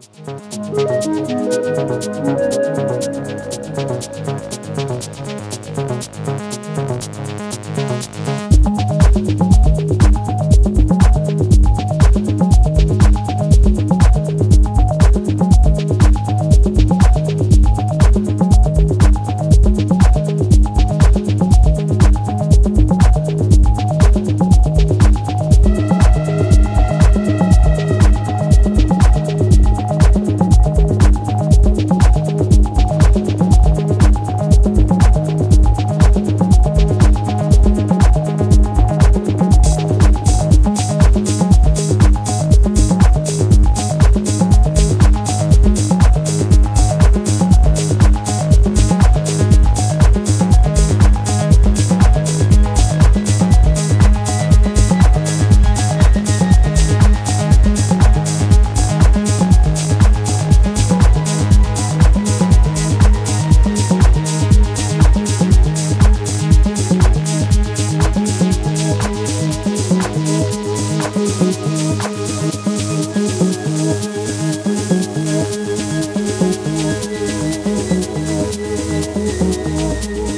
Thank Música